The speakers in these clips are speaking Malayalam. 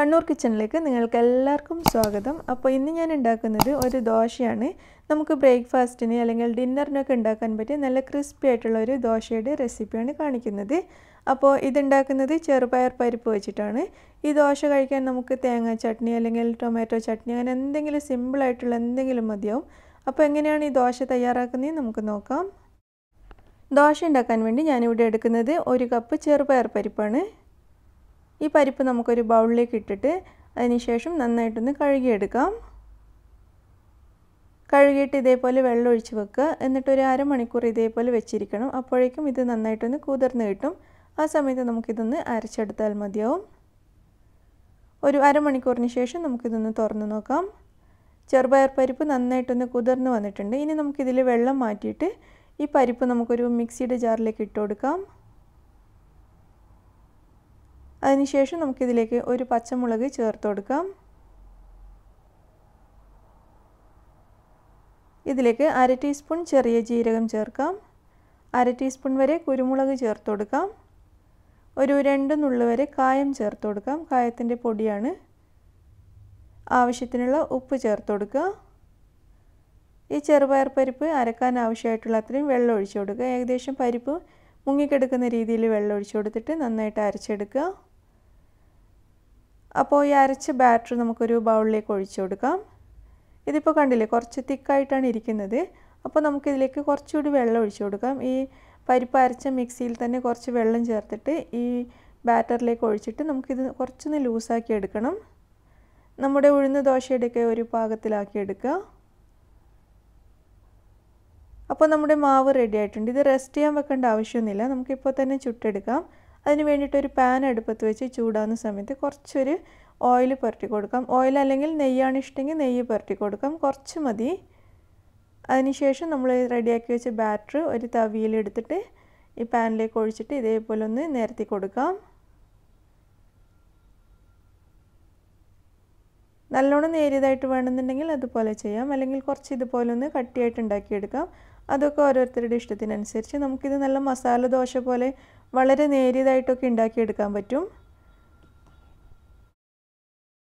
കണ്ണൂർ കിച്ചണിലേക്ക് നിങ്ങൾക്ക് എല്ലാവർക്കും സ്വാഗതം. അപ്പോൾ ഇന്ന് ഞാൻ ഉണ്ടാക്കുന്നത് ഒരു ദോശയാണ്. നമുക്ക് ബ്രേക്ക്ഫാസ്റ്റിന് അല്ലെങ്കിൽ ഡിന്നറിനൊക്കെ ഉണ്ടാക്കാൻ പറ്റിയ നല്ല ക്രിസ്പി ആയിട്ടുള്ള ഒരു ദോശയുടെ റെസിപ്പിയാണ് കാണിക്കുന്നത്. അപ്പോൾ ഇതുണ്ടാക്കുന്നത് ചെറുപയർ പരിപ്പ് വെച്ചിട്ടാണ്. ഈ ദോശ കഴിക്കാൻ നമുക്ക് തേങ്ങ ചട്നി അല്ലെങ്കിൽ ടൊമാറ്റോ ചട്നി അങ്ങനെ എന്തെങ്കിലും സിമ്പിളായിട്ടുള്ള എന്തെങ്കിലും മതിയാവും. അപ്പോൾ എങ്ങനെയാണ് ഈ ദോശ തയ്യാറാക്കുന്നത് നമുക്ക് നോക്കാം. ദോശ ഉണ്ടാക്കാൻ വേണ്ടി ഞാനിവിടെ എടുക്കുന്നത് ഒരു കപ്പ് ചെറുപയർ പരിപ്പാണ്. ഈ പരിപ്പ് നമുക്കൊരു ബൗളിലേക്ക് ഇട്ടിട്ട് അതിനുശേഷം നന്നായിട്ടൊന്ന് കഴുകിയെടുക്കാം. കഴുകിയിട്ട് ഇതേപോലെ വെള്ളം ഒഴിച്ച് വെക്കുക. എന്നിട്ട് ഒരു അരമണിക്കൂർ ഇതേപോലെ വെച്ചിരിക്കണം. അപ്പോഴേക്കും ഇത് നന്നായിട്ടൊന്ന് കുതിർന്ന് കിട്ടും. ആ സമയത്ത് നമുക്കിതൊന്ന് അരച്ചെടുത്താൽ മതിയാവും. ഒരു അരമണിക്കൂറിന് ശേഷം നമുക്കിതൊന്ന് തുറന്ന് നോക്കാം. ചെറുപയർ പരിപ്പ് നന്നായിട്ടൊന്ന് കുതിർന്ന് വന്നിട്ടുണ്ട്. ഇനി നമുക്കിതിൽ വെള്ളം മാറ്റിയിട്ട് ഈ പരിപ്പ് നമുക്കൊരു മിക്സിയുടെ ജാറിലേക്ക് ഇട്ട് കൊടുക്കാം. അതിനുശേഷം നമുക്കിതിലേക്ക് ഒരു പച്ചമുളക് ചേർത്ത് കൊടുക്കാം. ഇതിലേക്ക് അര ടീസ്പൂൺ ചെറിയ ജീരകം ചേർക്കാം. അര ടീസ്പൂൺ വരെ കുരുമുളക് ചേർത്ത് കൊടുക്കാം. ഒരു രണ്ട് നുള്ളു വരെ കായം ചേർത്ത് കൊടുക്കാം. കായത്തിന്റെ പൊടിയാണ് ആവശ്യത്തിനുള്ള ഉപ്പ് ചേർത്ത് കൊടുക്കുക. ഈ ചെറുപയർ പരിപ്പ് അരക്കാൻ ആവശ്യമായിട്ടുള്ള അത്രയും വെള്ളം ഒഴിച്ചു കൊടുക്കുക. ഏകദേശം പരിപ്പ് മുങ്ങിക്കെടുക്കുന്ന രീതിയിൽ വെള്ളം ഒഴിച്ചു കൊടുത്തിട്ട് നന്നായിട്ട് അരച്ചെടുക്കുക. അപ്പോൾ ഈ അരച്ച ബാറ്റർ നമുക്കൊരു ബൗളിലേക്ക് ഒഴിച്ചു കൊടുക്കാം. ഇതിപ്പോൾ കണ്ടില്ലേ കുറച്ച് തിക്കായിട്ടാണ് ഇരിക്കുന്നത്. അപ്പോൾ നമുക്കിതിലേക്ക് കുറച്ചുകൂടി വെള്ളം ഒഴിച്ചു കൊടുക്കാം. ഈ പരിപ്പ് അരച്ച മിക്സിയിൽ തന്നെ കുറച്ച് വെള്ളം ചേർത്തിട്ട് ഈ ബാറ്ററിലേക്ക് ഒഴിച്ചിട്ട് നമുക്കിത് കുറച്ചൊന്ന് ലൂസാക്കി എടുക്കണം. നമ്മുടെ ഉഴുന്ന് ദോശയുടെയൊക്കെ ഒരു പാകത്തിലാക്കി എടുക്കുക. അപ്പോൾ നമ്മുടെ മാവ് റെഡി ആയിട്ടുണ്ട്. ഇത് റെസ്റ്റ് ചെയ്യാൻ വെക്കേണ്ട ആവശ്യമൊന്നുമില്ല. നമുക്കിപ്പോൾ തന്നെ ചുട്ടെടുക്കാം. അതിന് വേണ്ടിയിട്ട് ഒരു പാൻ അടുപ്പത്ത് വെച്ച് ചൂടാകുന്ന സമയത്ത് കുറച്ചൊരു ഓയിൽ പുരട്ടി കൊടുക്കാം. ഓയിൽ അല്ലെങ്കിൽ നെയ്യാണ് ഇഷ്ടമെങ്കിൽ നെയ്യ് പുരട്ടി കൊടുക്കാം. കുറച്ച് മതി. അതിനുശേഷം നമ്മൾ റെഡിയാക്കി വെച്ച ബാറ്റർ ഒരു തവിയിലെടുത്തിട്ട് ഈ പാനിലേക്ക് ഒഴിച്ചിട്ട് ഇതേപോലെ ഒന്ന് നിരത്തി കൊടുക്കാം. നല്ലോണം നേരിയതായിട്ട് വേണമെന്നുണ്ടെങ്കിൽ അതുപോലെ ചെയ്യാം. അല്ലെങ്കിൽ കുറച്ച് ഇതുപോലെ ഒന്ന് കട്ടിയായിട്ട് ഉണ്ടാക്കിയെടുക്കാം. അതൊക്കെ ഓരോരുത്തരുടെ ഇഷ്ടത്തിനനുസരിച്ച് നമുക്കിത് നല്ല മസാല ദോശ പോലെ വളരെ നേരിയതായിട്ടൊക്കെ ഉണ്ടാക്കിയെടുക്കാൻ പറ്റും.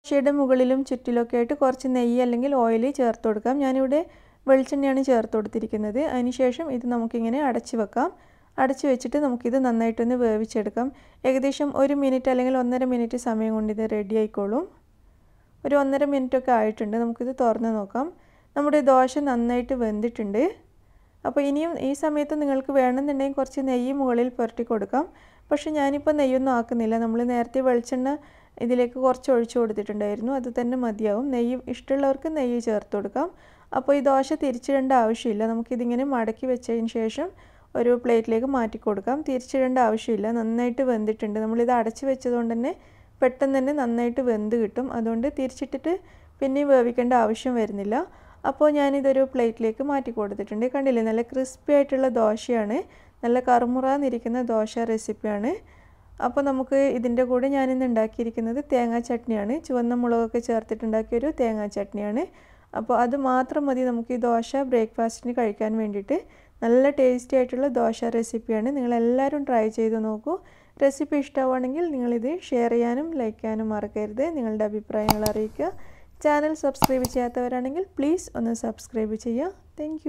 ദോശയുടെ മുകളിലും ചുറ്റിലൊക്കെ ആയിട്ട് കുറച്ച് നെയ്യ് അല്ലെങ്കിൽ ഓയിൽ ചേർത്ത് കൊടുക്കാം. ഞാനിവിടെ വെളിച്ചെണ്ണയാണ് ചേർത്ത് കൊടുത്തിരിക്കുന്നത്. അതിനുശേഷം ഇത് നമുക്കിങ്ങനെ അടച്ച് വെക്കാം. അടച്ച് വെച്ചിട്ട് നമുക്കിത് നന്നായിട്ടൊന്ന് വേവിച്ചെടുക്കാം. ഏകദേശം ഒരു മിനിറ്റ് അല്ലെങ്കിൽ ഒന്നര മിനിറ്റ് സമയം കൊണ്ട് ഇത് റെഡി ആയിക്കോളും. ഒരു ഒന്നര മിനിറ്റൊക്കെ ആയിട്ടുണ്ട്. നമുക്കിത് തുറന്ന് നോക്കാം. നമ്മുടെ ദോശ നന്നായിട്ട് വെന്തിട്ടുണ്ട്. അപ്പോൾ ഇനിയും ഈ സമയത്ത് നിങ്ങൾക്ക് വേണമെന്നുണ്ടെങ്കിൽ കുറച്ച് നെയ്യ് മുകളിൽ പുരട്ടി കൊടുക്കാം. പക്ഷേ ഞാനിപ്പോൾ നെയ്യൊന്നും ആക്കുന്നില്ല. നമ്മൾ നേരത്തെ വെളിച്ചെണ്ണ ഇതിലേക്ക് കുറച്ച് ഒഴിച്ചു കൊടുത്തിട്ടുണ്ടായിരുന്നു. അത് തന്നെ മതിയാവും. നെയ്യ് ഇഷ്ടമുള്ളവർക്ക് നെയ്യ് ചേർത്ത് കൊടുക്കാം. അപ്പോൾ ഈ ദോശ തിരിച്ചിടേണ്ട ആവശ്യമില്ല. നമുക്കിതിങ്ങനെ മടക്കി വെച്ചതിന് ശേഷം ഒരു പ്ലേറ്റിലേക്ക് മാറ്റി കൊടുക്കാം. തിരിച്ചിടേണ്ട ആവശ്യമില്ല. നന്നായിട്ട് വെന്തിട്ടുണ്ട്. നമ്മളിത് അടച്ച് വെച്ചതുകൊണ്ട് തന്നെ പെട്ടെന്ന് തന്നെ നന്നായിട്ട് വെന്ത് കിട്ടും. അതുകൊണ്ട് തിരിച്ചിട്ടിട്ട് പിന്നെ വേവിക്കേണ്ട ആവശ്യം വരുന്നില്ല. അപ്പോൾ ഞാനിതൊരു പ്ലേറ്റിലേക്ക് മാറ്റി കൊടുത്തിട്ടുണ്ട്. കണ്ടില്ലേ നല്ല ക്രിസ്പി ആയിട്ടുള്ള ദോശയാണ്. നല്ല കറുമുറാന്നിരിക്കുന്ന ദോശ റെസിപ്പിയാണ്. അപ്പോൾ നമുക്ക് ഇതിന്റെ കൂടെ ഞാനിന്ന് ഉണ്ടാക്കിയിരിക്കുന്നത് തേങ്ങാ ചട്നിയാണ്. ചുവന്ന മുളകൊക്കെ ചേർത്തിട്ടുണ്ടാക്കിയൊരു തേങ്ങാ ചട്നിയാണ്. അപ്പോൾ അത് മാത്രം മതി നമുക്ക് ഈ ദോശ ബ്രേക്ക്ഫാസ്റ്റിന് കഴിക്കാൻ വേണ്ടിയിട്ട്. നല്ല ടേസ്റ്റി ആയിട്ടുള്ള ദോശ റെസിപ്പിയാണ്. നിങ്ങളെല്ലാവരും ട്രൈ ചെയ്ത് നോക്കൂ. റെസിപ്പി ഇഷ്ടമാണെങ്കിൽ നിങ്ങളിത് ഷെയർ ചെയ്യാനും ലൈക്ക് ചെയ്യാനും മറക്കരുത്. നിങ്ങളുടെ അഭിപ്രായങ്ങൾ അറിയിക്കുക. ചാനൽ സബ്സ്ക്രൈബ് ചെയ്യാത്തവരാണെങ്കിൽ പ്ലീസ് ഒന്ന് സബ്സ്ക്രൈബ് ചെയ്യുക. താങ്ക്